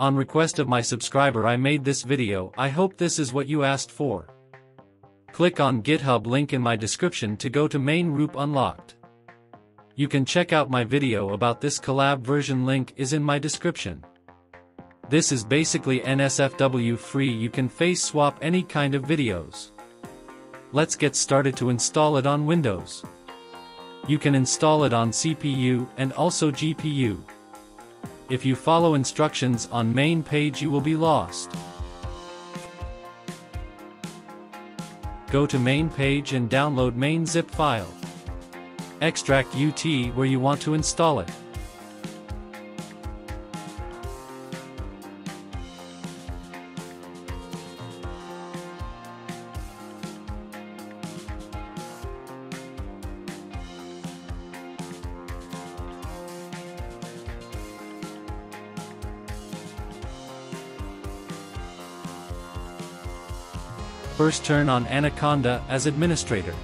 On request of my subscriber I made this video, I hope this is what you asked for. Click on GitHub link in my description to go to main Roop Unlocked. You can check out my video about this collab version link is in my description. This is basically NSFW free you can face swap any kind of videos. Let's get started to install it on Windows. You can install it on CPU and also GPU. If you follow instructions on main page you will be lost. Go to main page and download main zip file. Extract UT where you want to install it. First turn on Anaconda as administrator.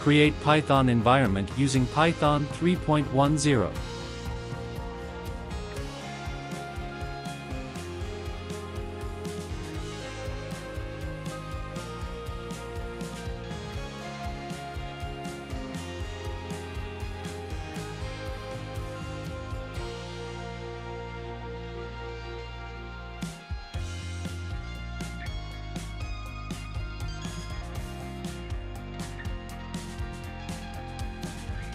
Create Python environment using Python 3.10.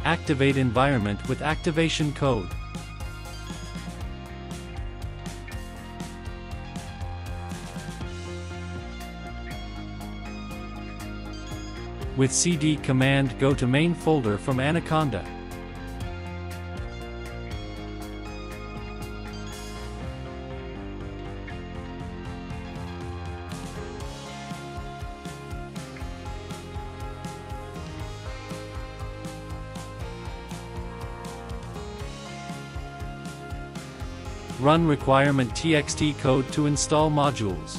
Activate environment with activation code. With cd command go to main folder from Anaconda. Run requirement txt code to install modules.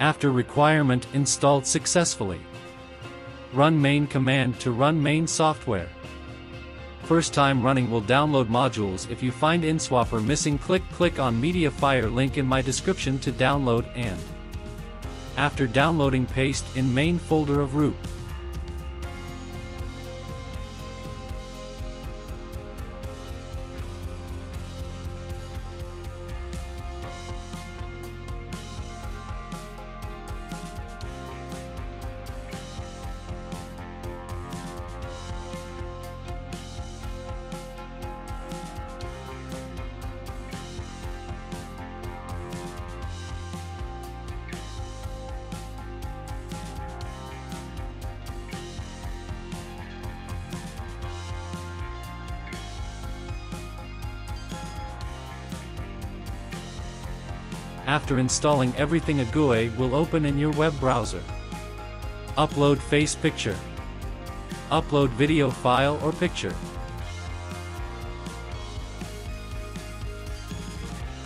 After requirement installed successfully. Run main command to run main software. First time running will download modules if you find InSwapper missing click click on MediaFire link in my description to download and after downloading paste in main folder of root. After installing everything a GUI will open in your web browser. Upload face picture. Upload video file or picture.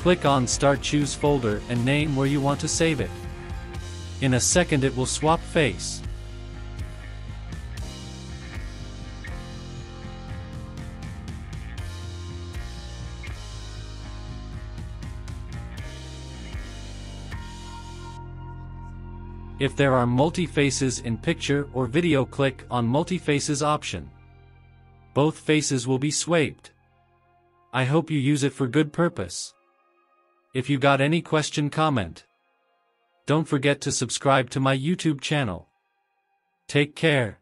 Click on Start Choose folder and name where you want to save it. In a second it will swap face. If there are multi-faces in picture or video click on multi-faces option. Both faces will be swaped. I hope you use it for good purpose. If you got any question comment. Don't forget to subscribe to my YouTube channel. Take care.